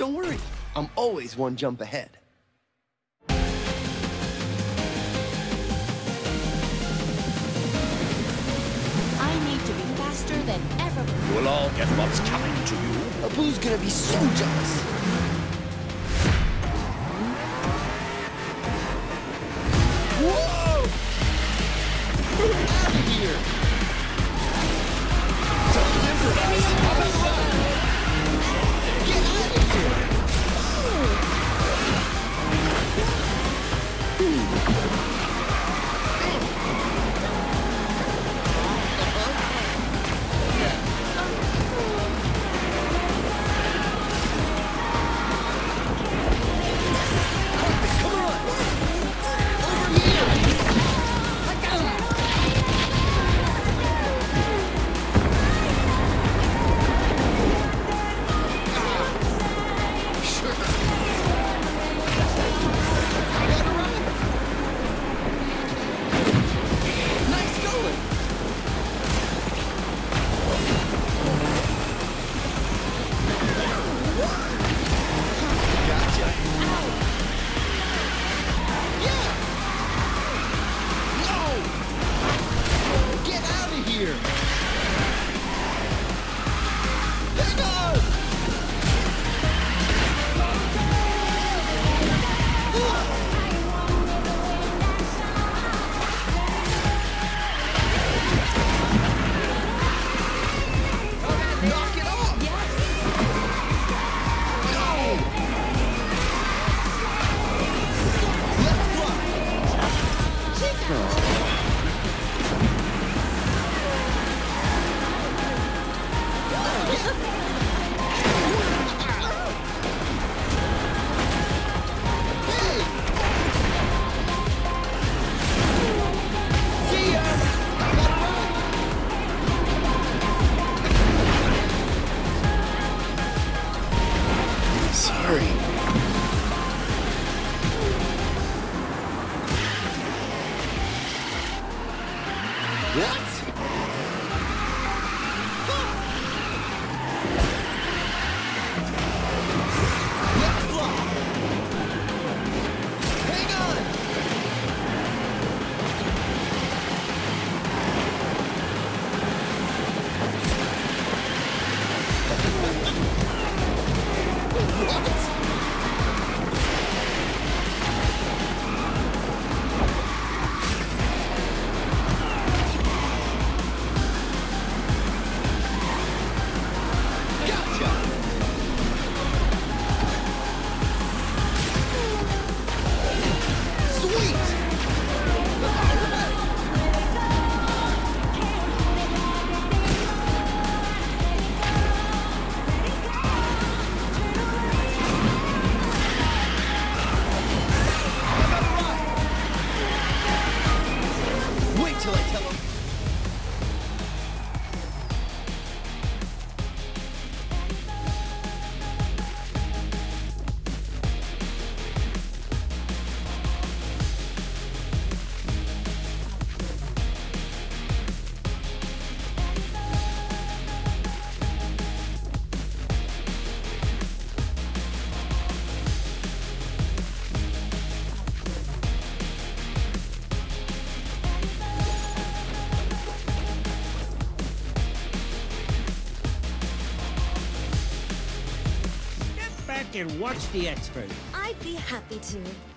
Don't worry, I'm always one jump ahead. I need to be faster than ever before. You'll all get what's coming to you. Abu's gonna be so jealous. Whoa! Get out of here! Don't improvise! Back and watch the expert. I'd be happy to.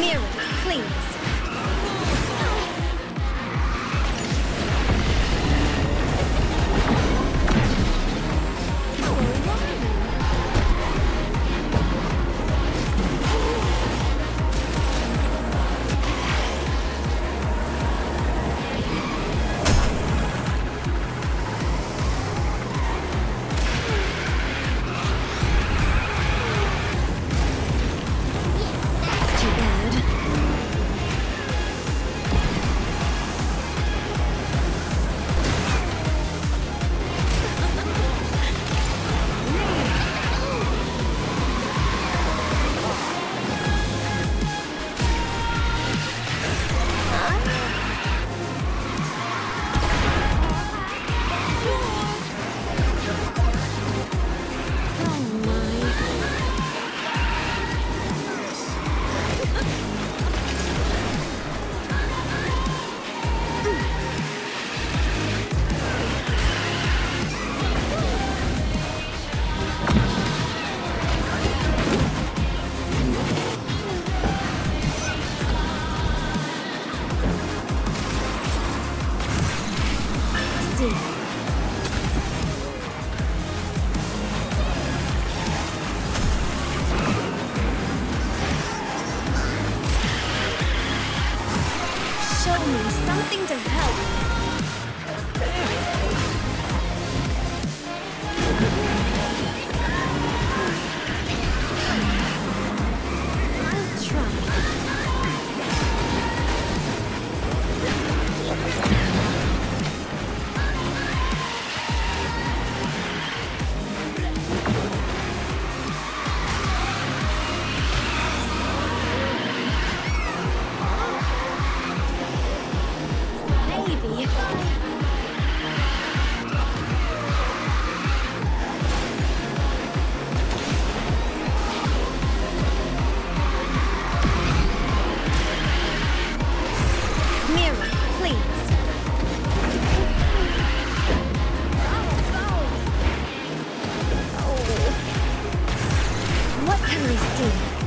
Mirror, please. something to help. Enlisting.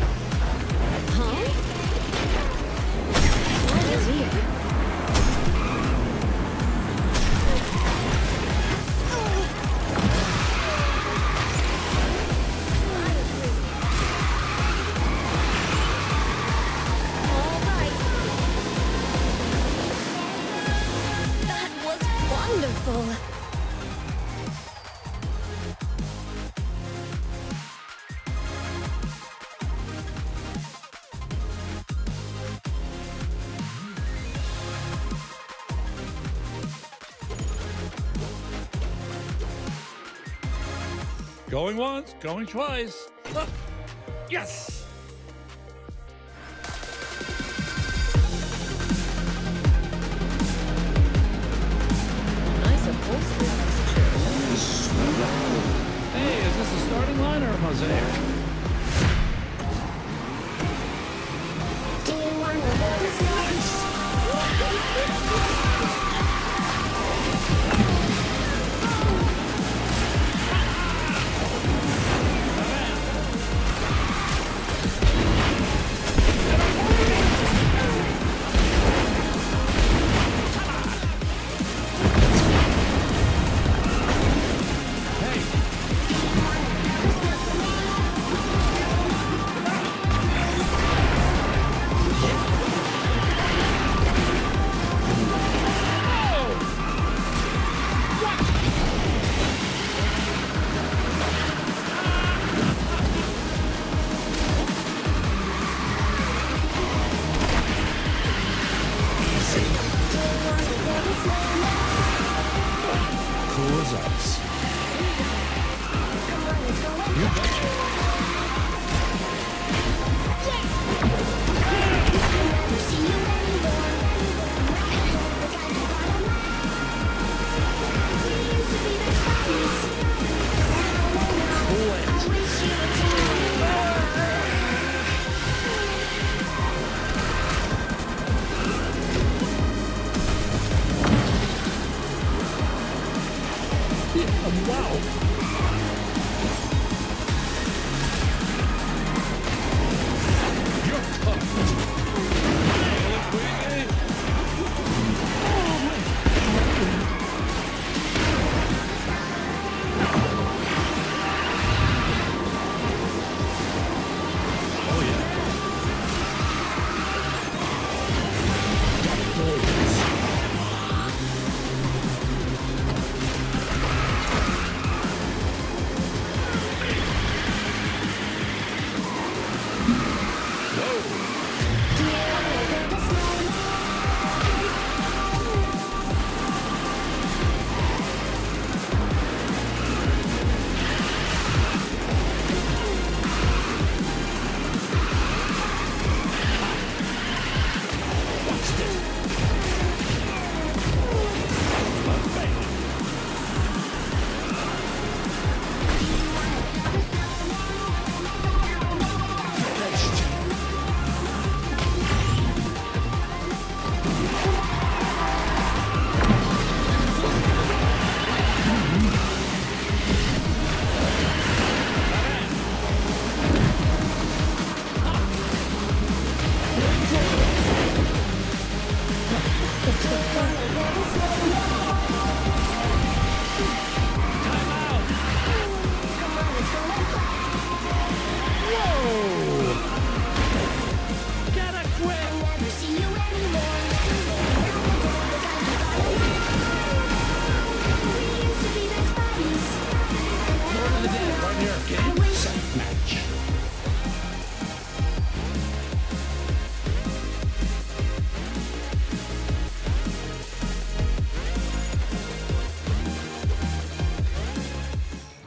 Going once, going twice. Ah, yes! Nice upholstery on this chair. Hey, is this a starting line or a mosaic? Cool as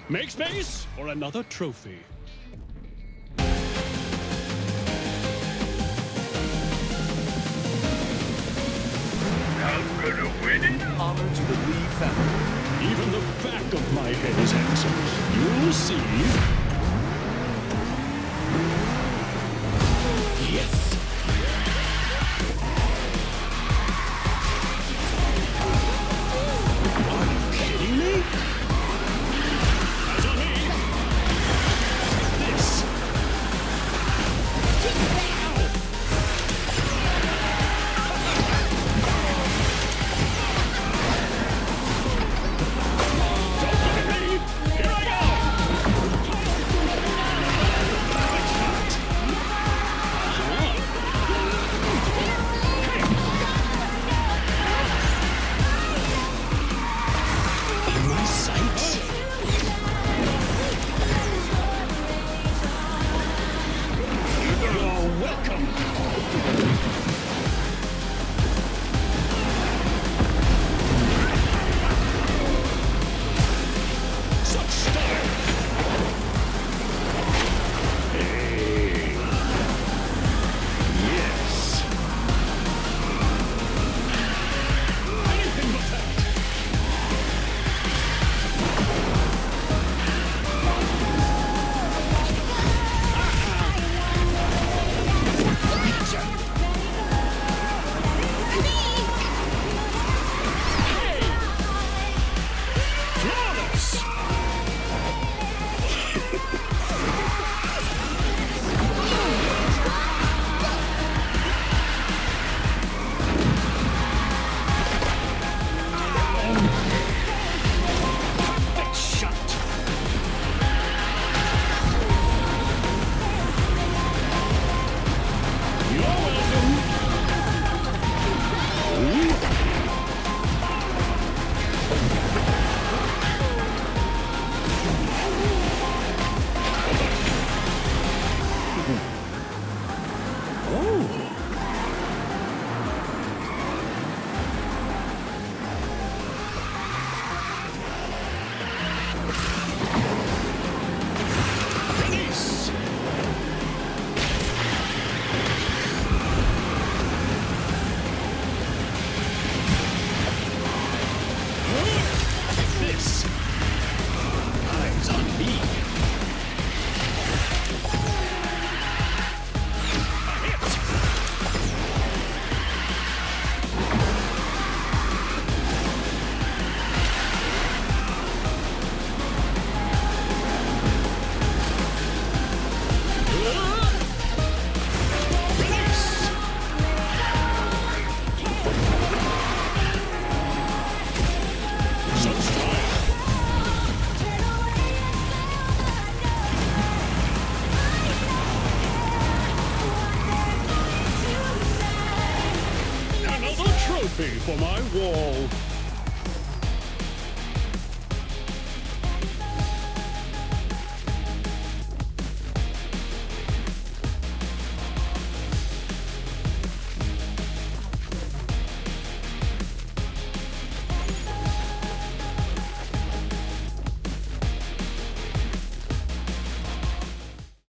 Make space for another trophy. I'm Honor to the Li family. Even the back of my head is handsome. You'll see. Yes! Ooh. Trophy for my wall.